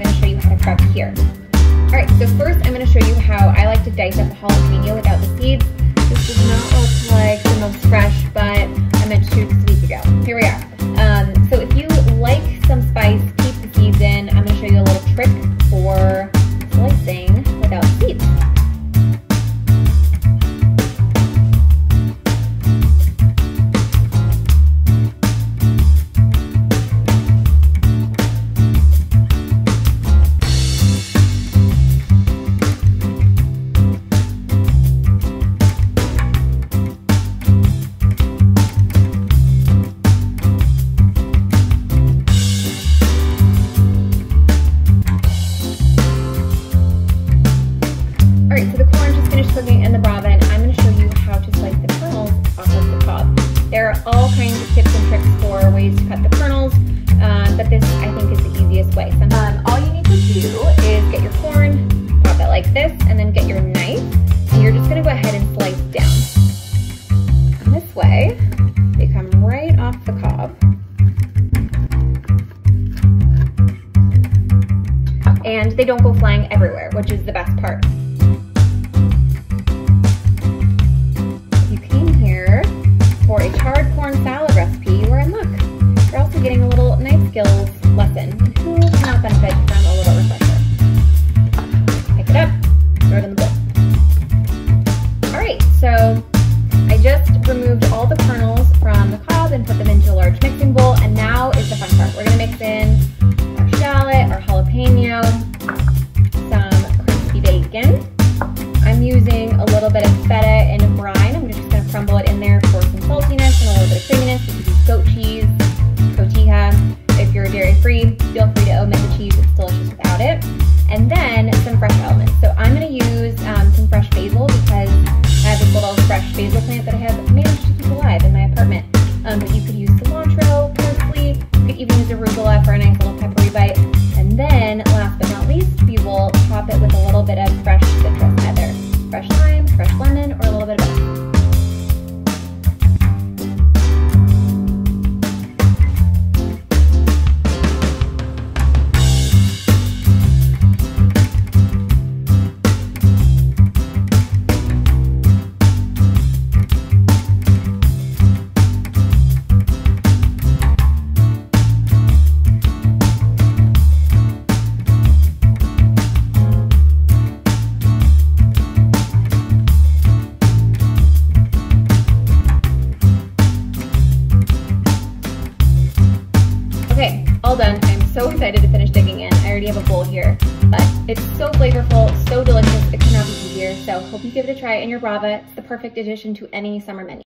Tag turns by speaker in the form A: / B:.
A: I'm gonna show you how to prep here. All right, so first I'm gonna show you how I like to dice up a jalapeno without the seeds. This does not look like all kinds of tips and tricks for ways to cut the kernels, um, but this I think is the easiest way. So, um, all you need to do is get your corn, drop it like this, and then get your knife, and you're just gonna go ahead and slice down. And this way, they come right off the cob. And they don't go flying everywhere, which is the best part. It with have a bowl here, but it's so flavorful, so delicious. It cannot be easier. So hope you give it a try in your Brava. It's the perfect addition to any summer menu.